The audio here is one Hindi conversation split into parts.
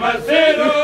Masiru.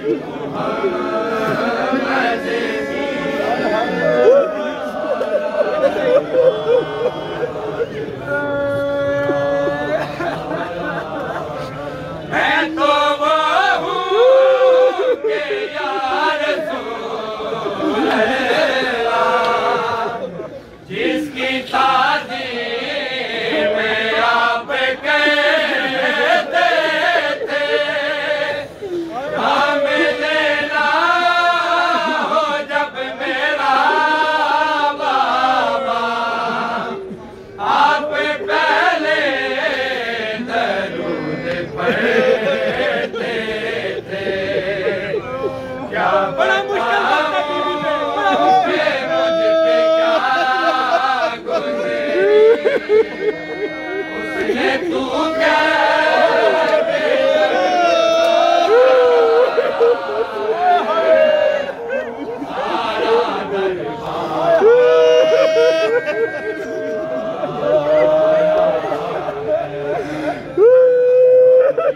Hare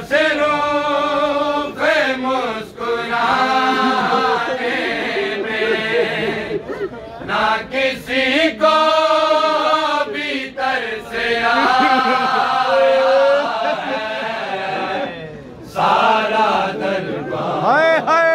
सबसे रूप मुस्कुराने में ना किसी को भीतर से सारा दरबार हाय हाय।